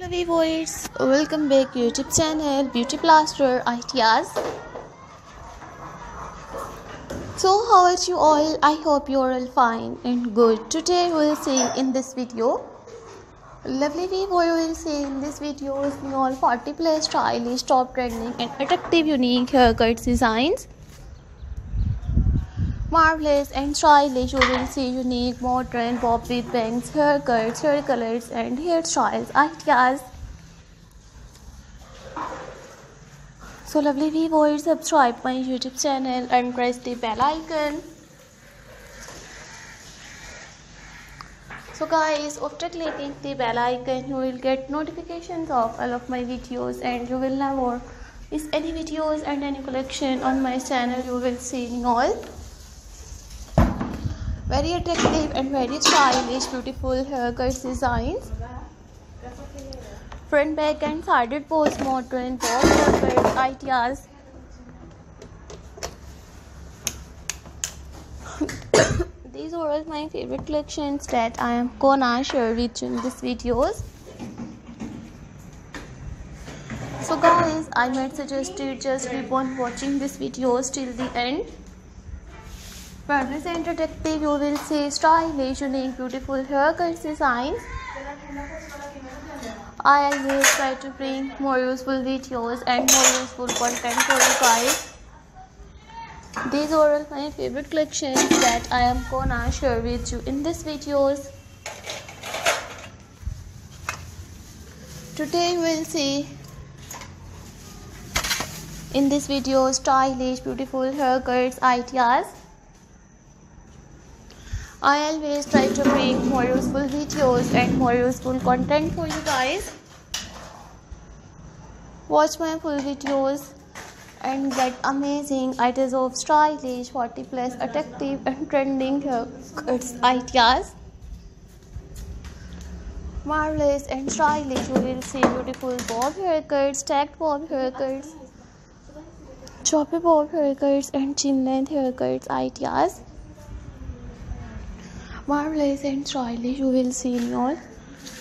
Hello viewers, welcome back YouTube channel Beauty Blaster Ideas. So how are you all? I hope you are all fine and good. Today we will see in this video. Lovely viewer will see in this video is all 40 plus stylish, top trending and attractive unique haircut designs marvelous and stylish you will see unique modern bob with bangs haircuts hair colors and hairstyles ideas so lovely viewers subscribe my youtube channel and press the bell icon. So guys after clicking the bell icon you will get notifications of all of my videos and you will never miss any videos and any collection on my channel. You will see in all very attractive and very stylish beautiful haircut designs. Front back and sided post modern bob haircut ideas. These are all my favorite collections that i am gonna share with you in this videos. So guys i might suggest you just keep on watching this videos till the end Fabulous and detective, you will see stylish, unique, beautiful haircut designs. I always try to bring more useful videos and more useful content for you guys. These are all my favorite collections that I am gonna share with you in this videos. Today we'll see in this video stylish, beautiful haircuts ideas. I always try to make more useful videos and more useful content for you guys. Watch my full videos and get amazing ideas of stylish, 40 plus attractive and trending haircuts ideas. Marvelous and stylish, you will see beautiful bob haircuts, stacked bob haircuts, choppy bob haircuts and chin length haircuts ideas marvelous and stylish. You will see in your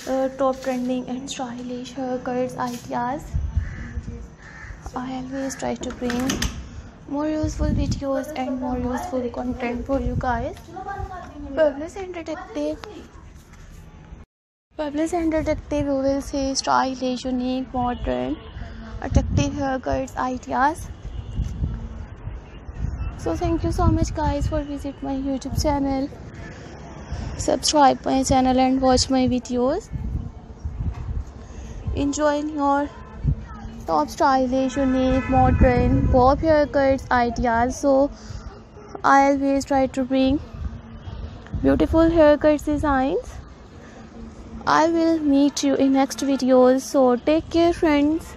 uh, top trending and stylish haircuts ideas. I always try to bring more useful videos and more useful content for you guys. Publish and detective publish and detective you will see stylish unique modern attractive haircuts ideas. So thank you so much guys for visit my youtube channel subscribe my channel and watch my videos. Enjoy your top stylish unique modern bob haircuts ideas. So i always try to bring beautiful haircuts designs. I will meet you in next videos. So take care friends